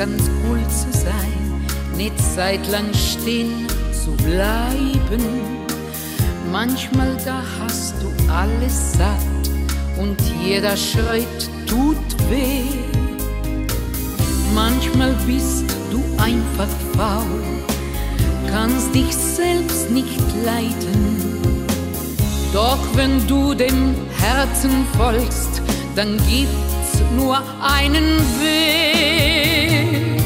ganz cool zu sein, nicht zeitlang stehen zu bleiben. Manchmal da hast du alles satt und jeder Schritt tut weh. Manchmal bist du einfach faul, kannst dich selbst nicht leiten. Doch wenn du dem Herzen folgst, dann gibt's nur einen Weg.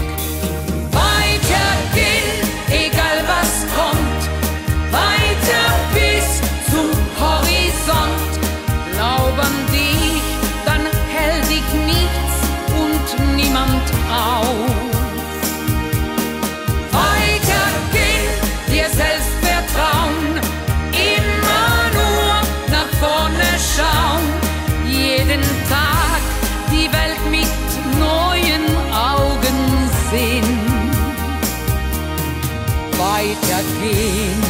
Weitergehen.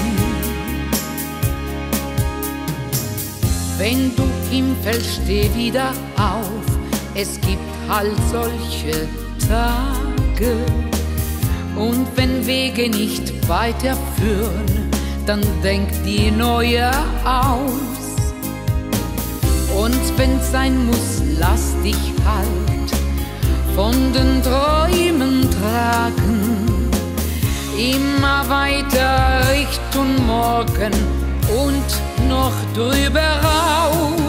Wenn du hinfällst, steh wieder auf. Es gibt halt solche Tage. Und wenn Wege nicht weiterführen, dann denk die neue aus. Und wenn's sein muss, lass Immer weiter Richtung Morgen und noch drüber raus.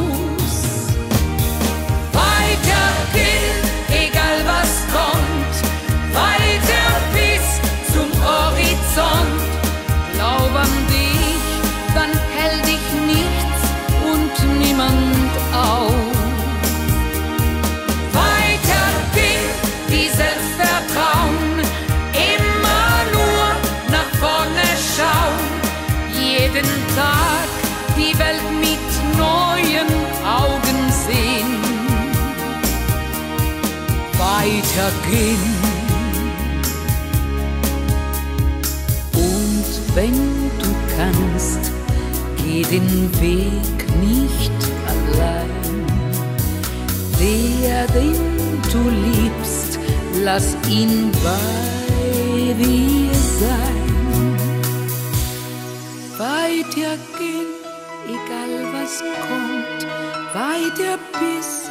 Welt mit neuen Augen sehen. Weitergehen. Und wenn du kannst, geh den Weg nicht allein. Der, den du liebst, lass ihn bei dir sein. Weitergehen, egal was kommt, weiter bis